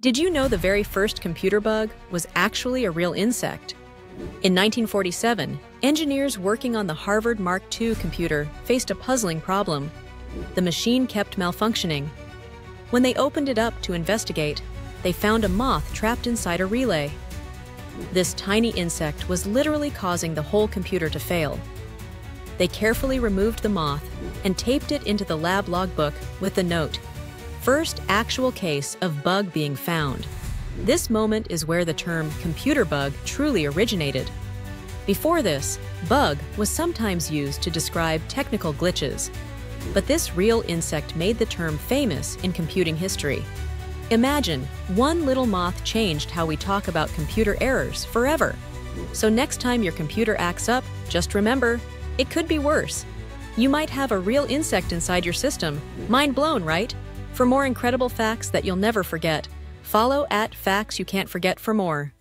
Did you know the very first computer bug was actually a real insect? In 1947, engineers working on the Harvard Mark II computer faced a puzzling problem. The machine kept malfunctioning. When they opened it up to investigate, they found a moth trapped inside a relay. This tiny insect was literally causing the whole computer to fail. They carefully removed the moth and taped it into the lab logbook with the note First actual case of bug being found. This moment is where the term computer bug truly originated. Before this, bug was sometimes used to describe technical glitches, but this real insect made the term famous in computing history. Imagine, one little moth changed how we talk about computer errors forever. So next time your computer acts up, just remember, it could be worse. You might have a real insect inside your system. Mind blown, right? For more incredible facts that you'll never forget, follow at Facts You Can't Forget for more.